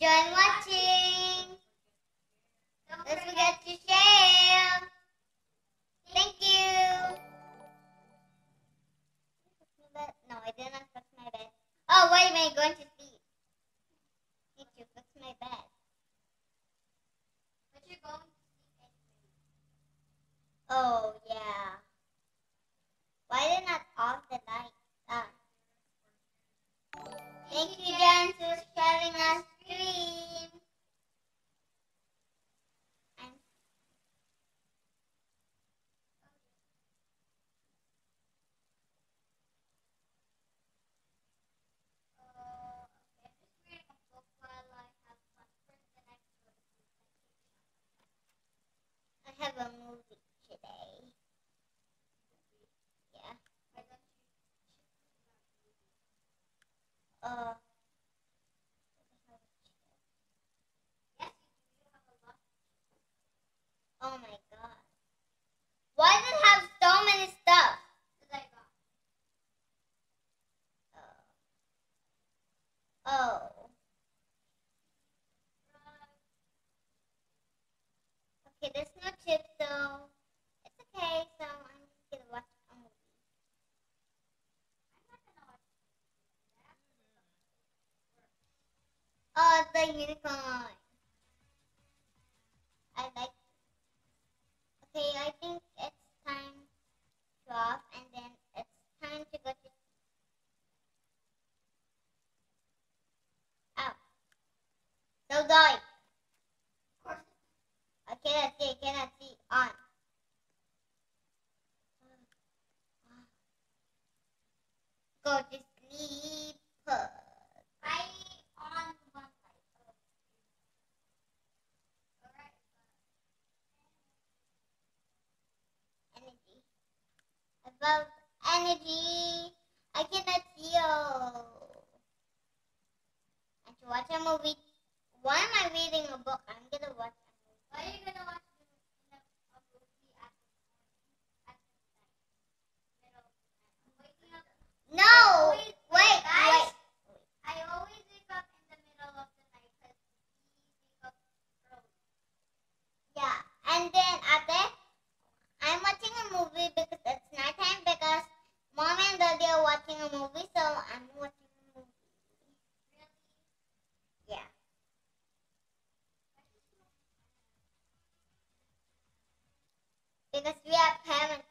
join me. Okay, there's no chips, so it's okay. So I'm just gonna watch a movie. I'm not gonna watch. Uh, the unicorn. watch a movie. Why am I reading a book? I'm gonna watch a movie. Why are you gonna watch a movie at the time? No! Wait, wait, wait. I always wake up in the middle of the night because we wake up early. Yeah, and then at the, I'm watching a movie because it's nighttime because mommy and daddy are watching a movie, so I'm watching. because we have parents.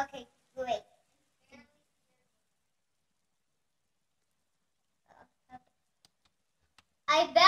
Okay, great. I bet.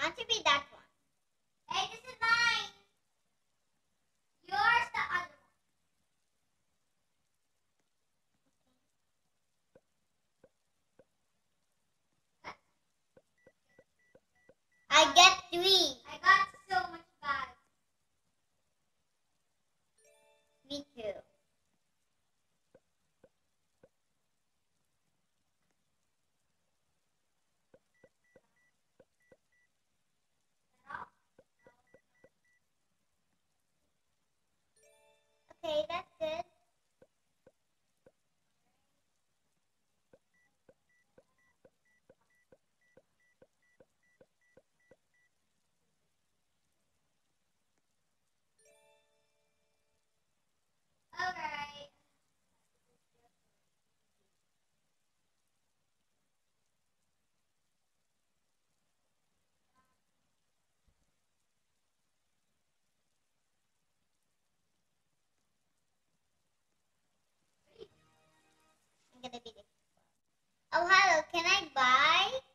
আচ্ছা দেখো That's good. Oh, hello. Can I buy?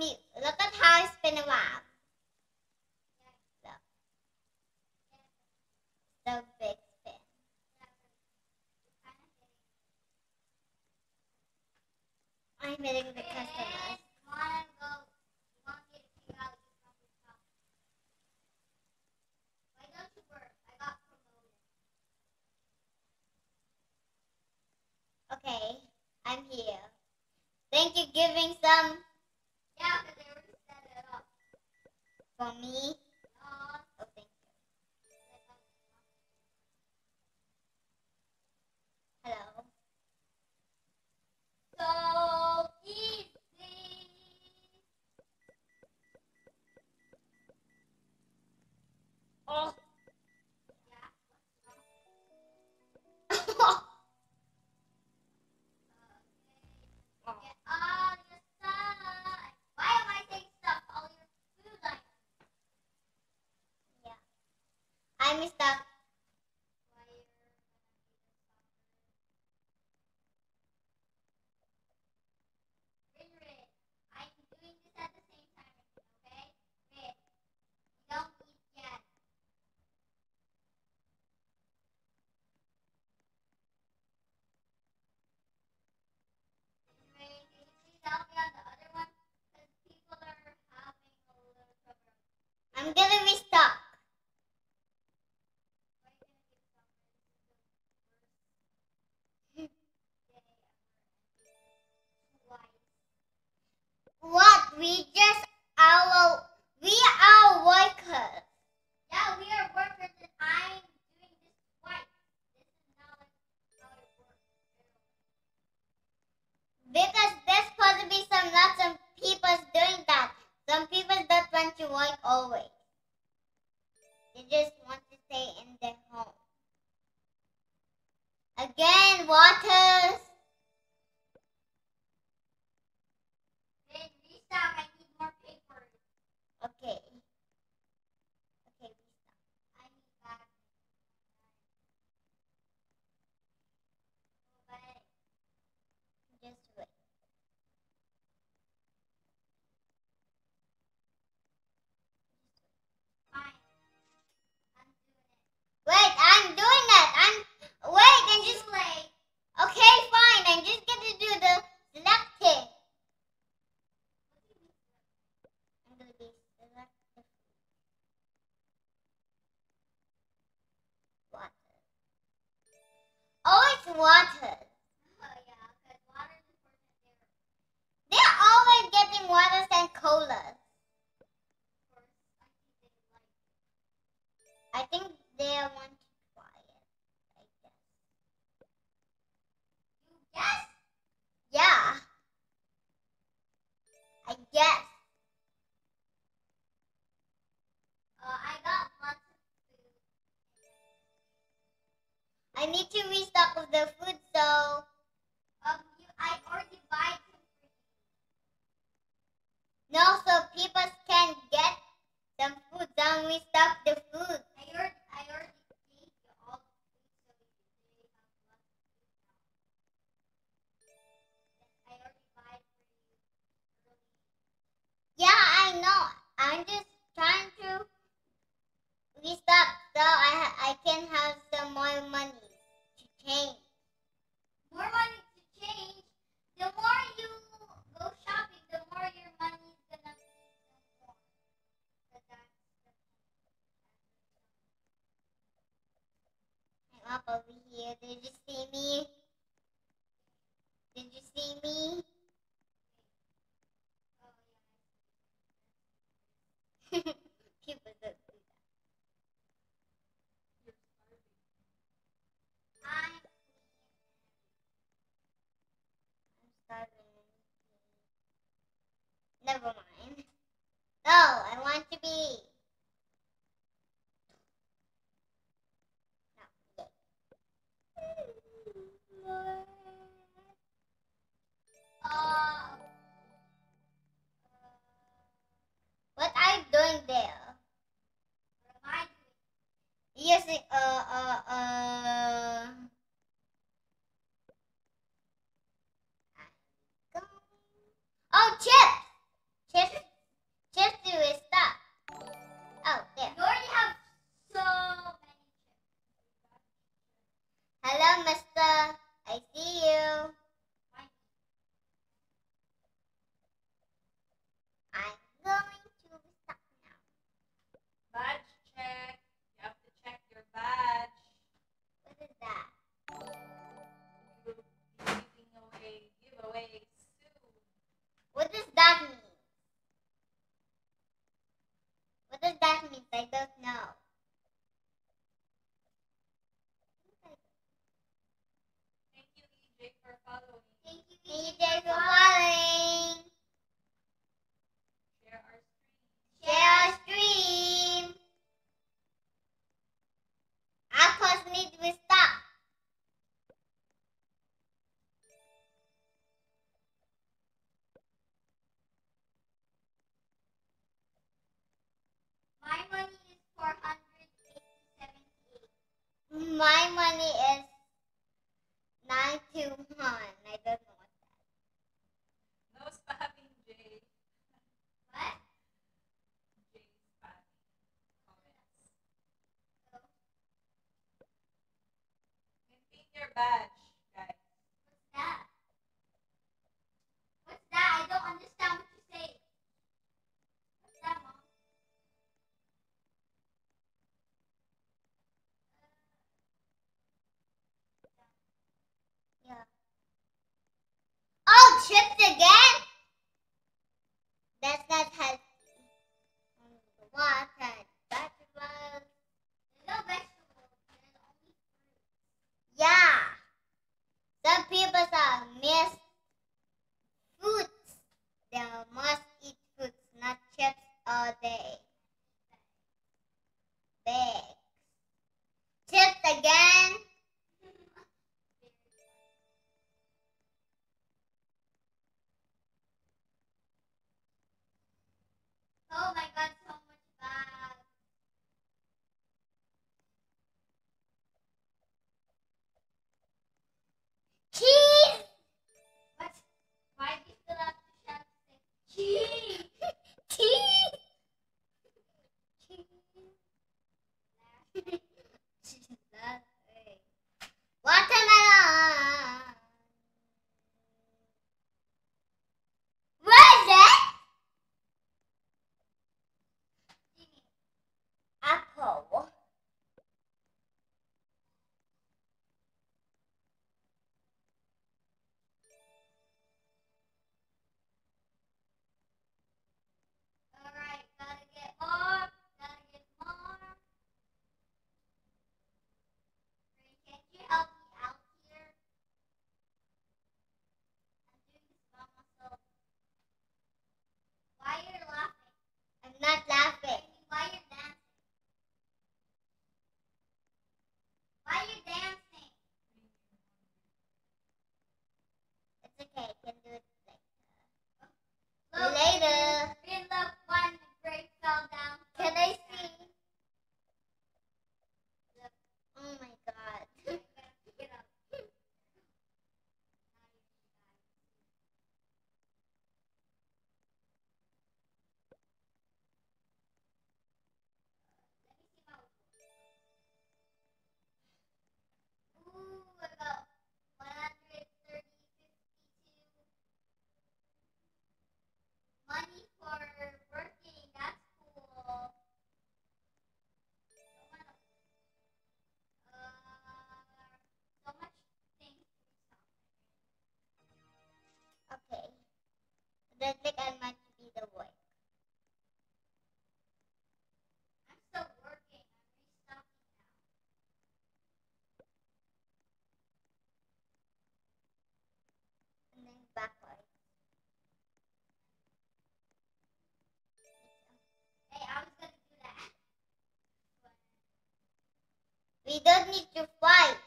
มีแล้วก็ทายเป็นหวาบ した。the food Never mind. No, I want to be. Uh, what are you doing there? Remind me. Yes, uh, uh, uh. I see you. I'm going to stop now. Badge check. You have to check your badge. What is that? You will be giving away giveaways soon. What does that mean? What does that mean? I don't know. We don't need to fight.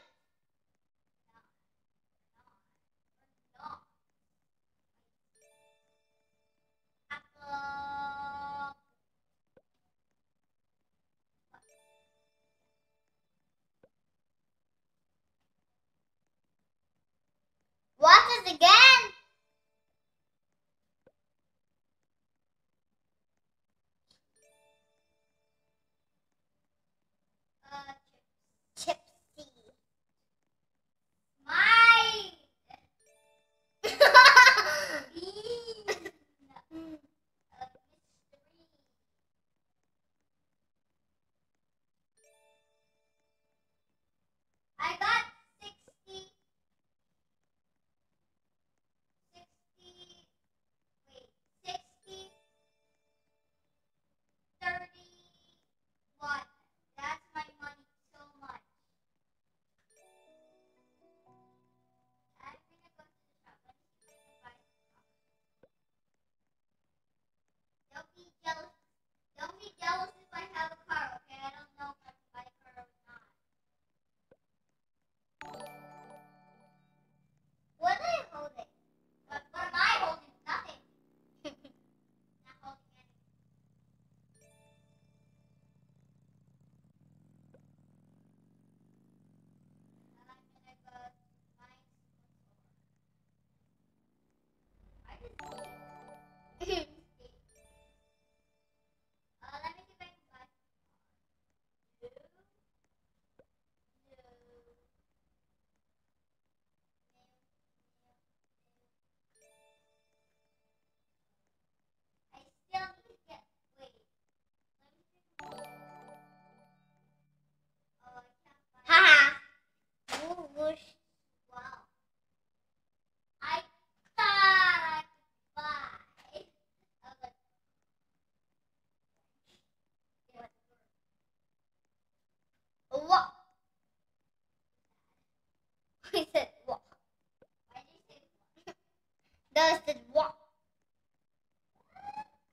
Does it walk?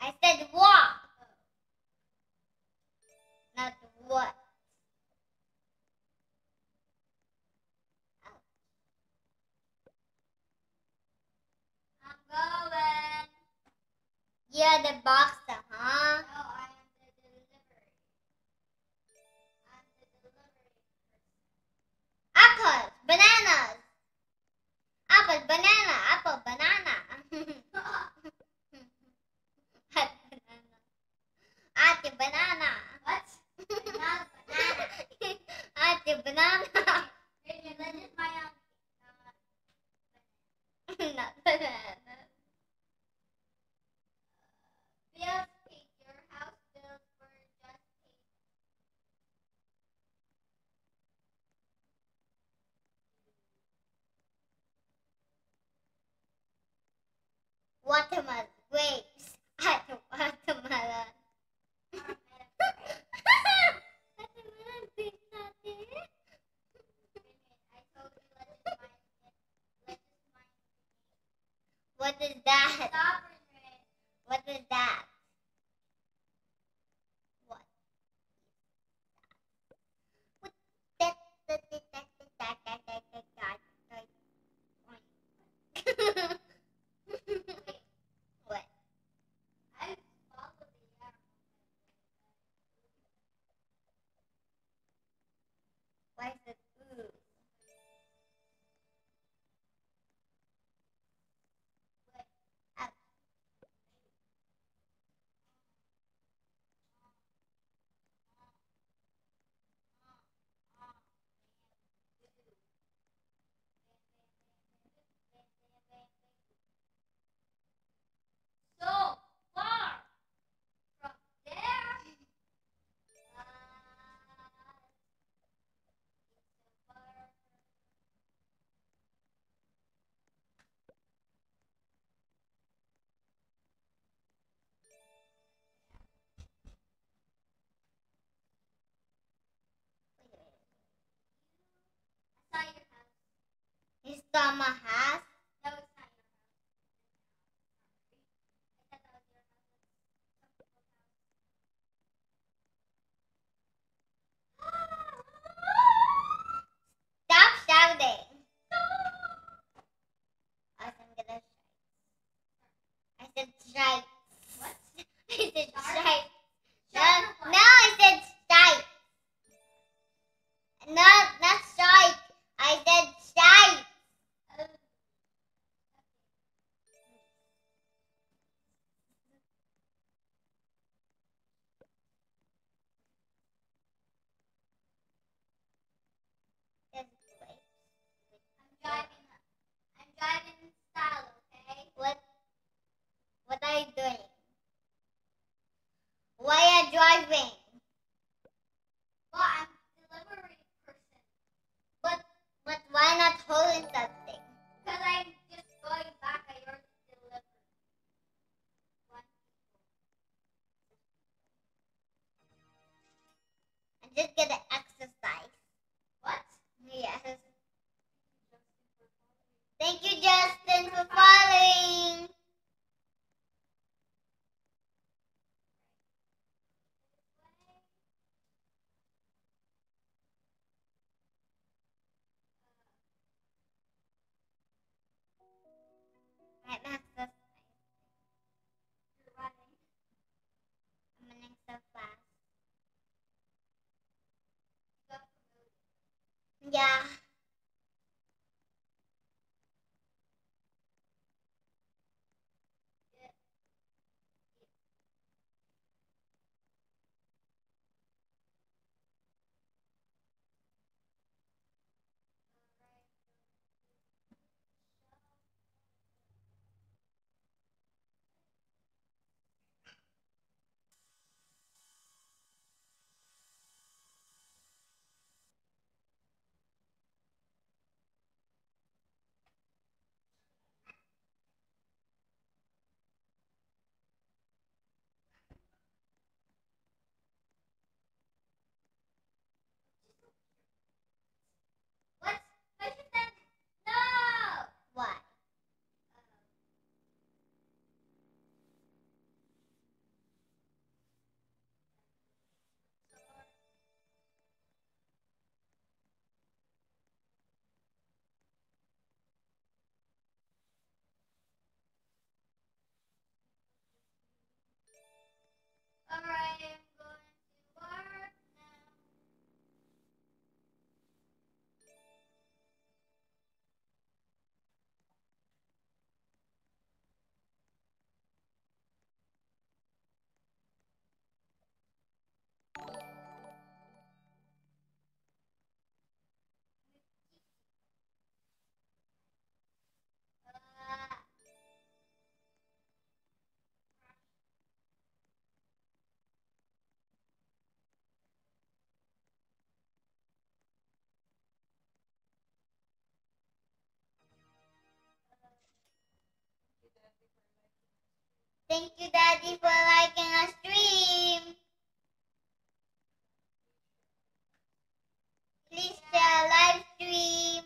I said walk. Not what. I'm going. Yeah, the boxer. on my house Yeah. Thank you, Daddy, for liking our stream. Please share live stream.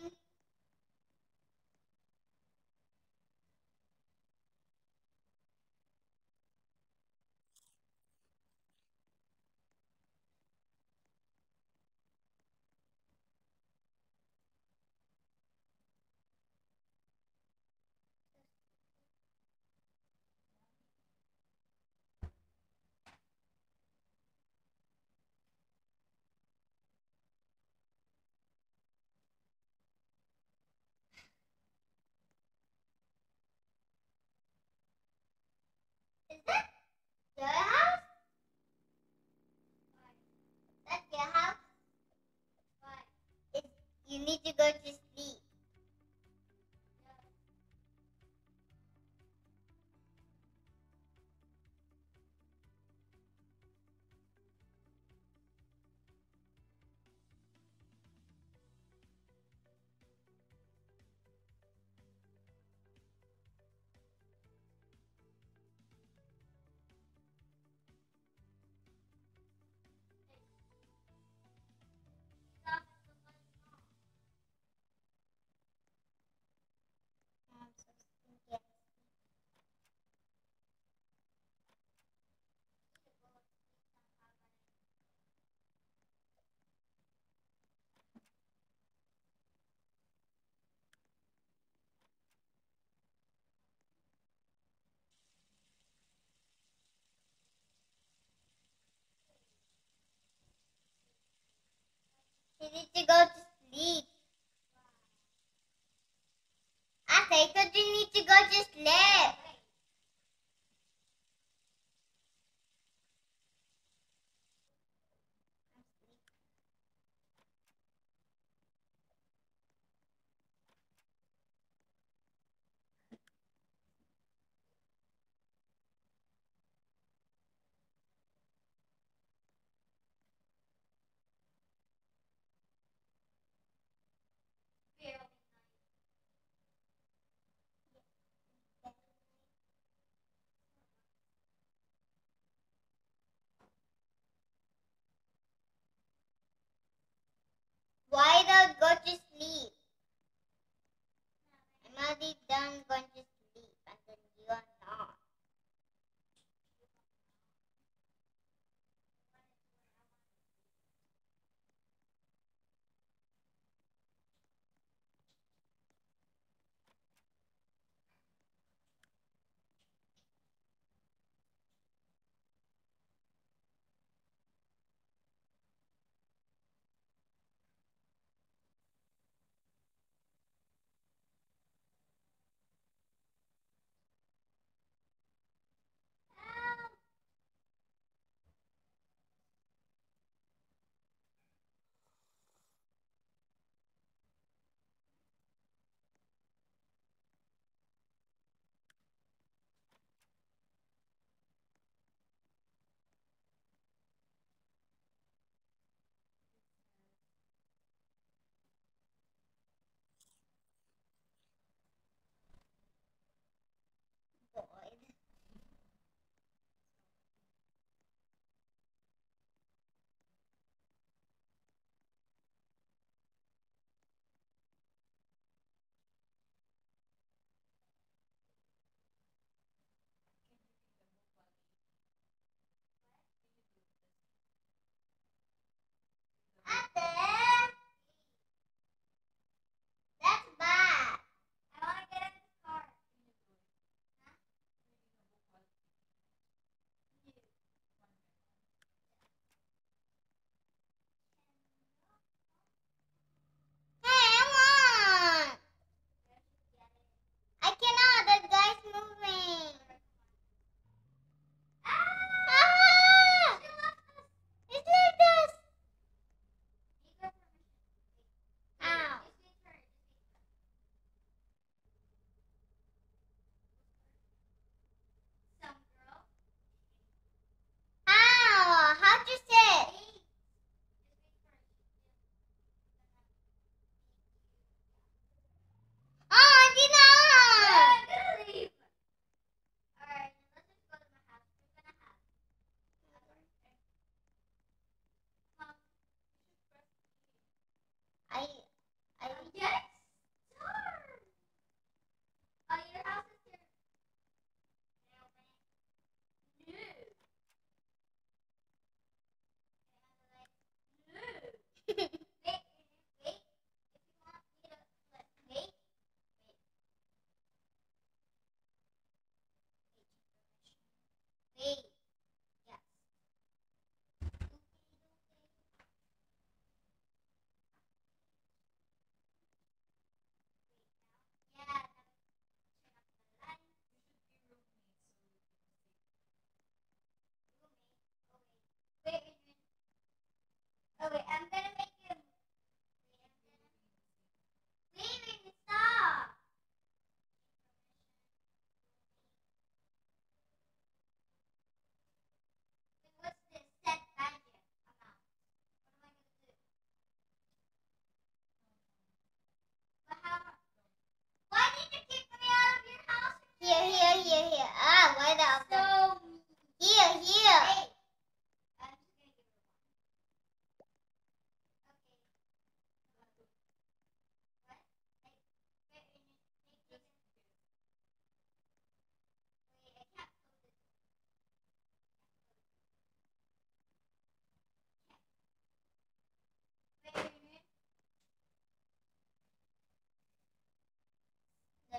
Is that your house? That's your house? It's, you need to go to You need to go to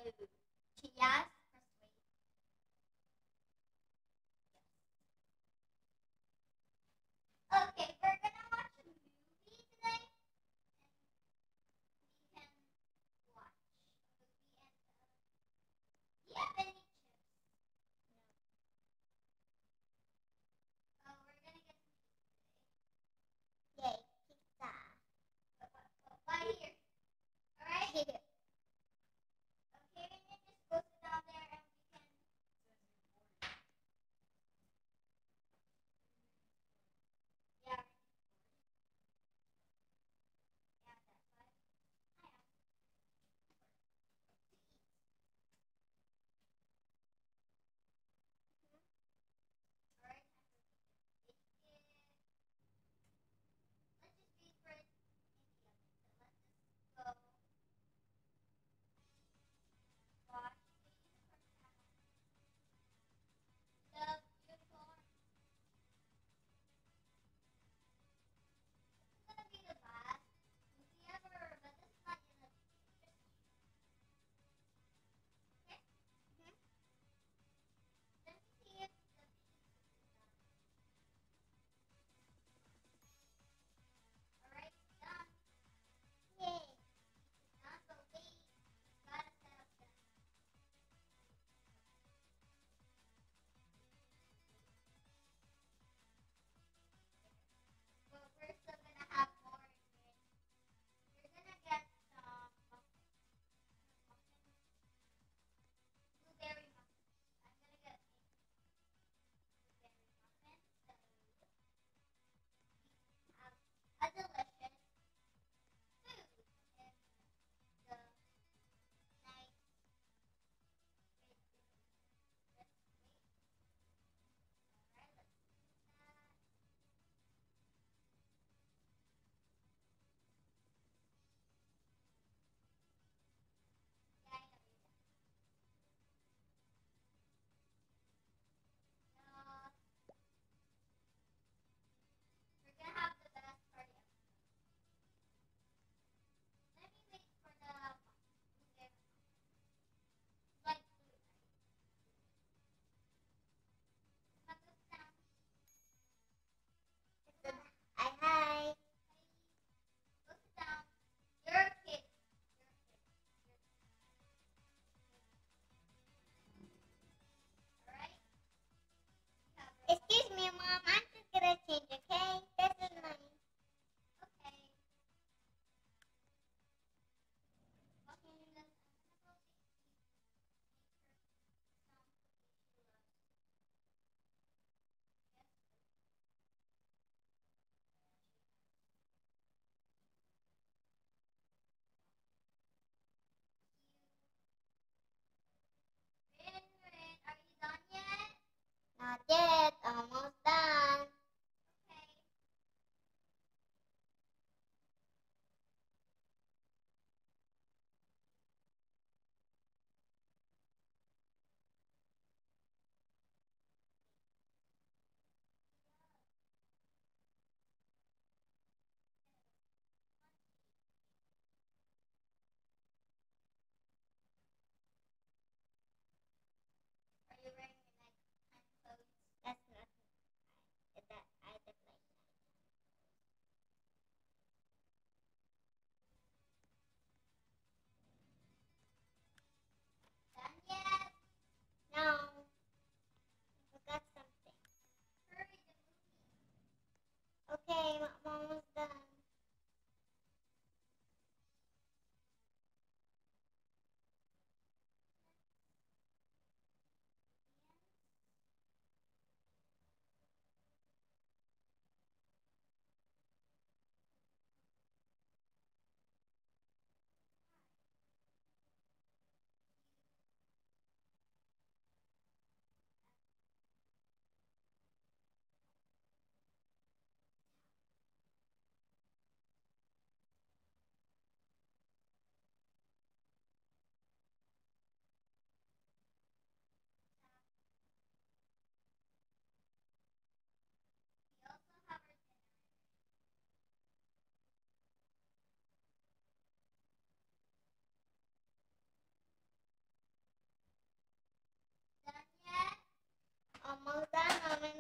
No.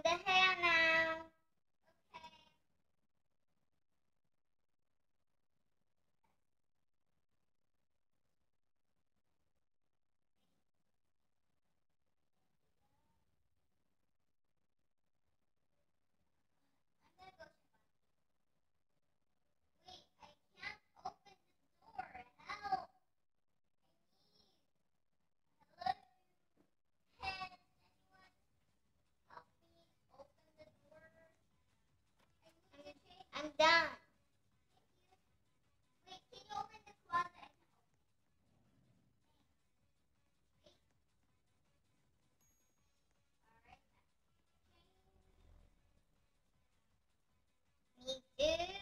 the head. es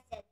I said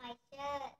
my shirt.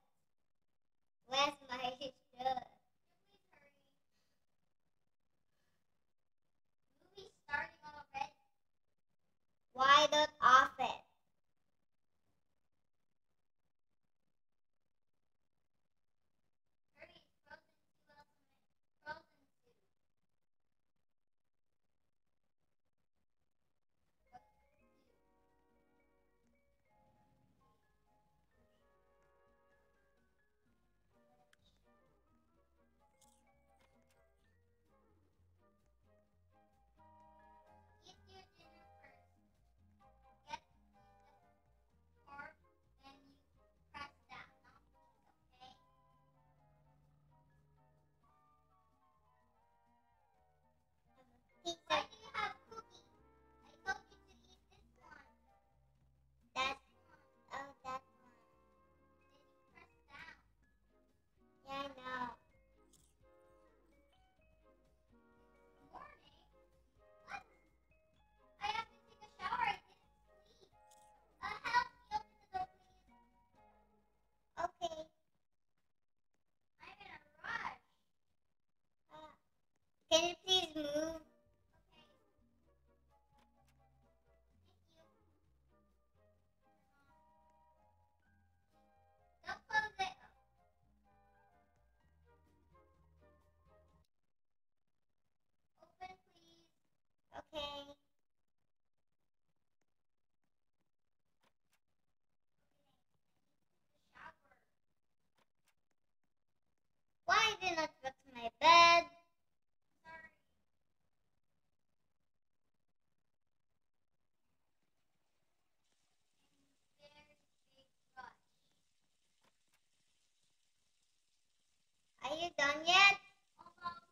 You done yet? Almost.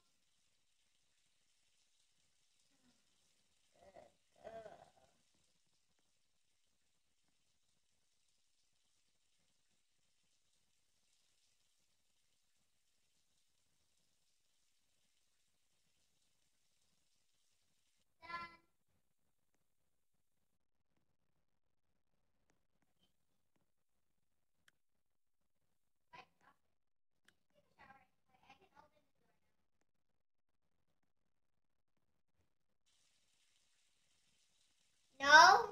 Done. Right, stop it. You can take a shower anyway. I can open the door now. No.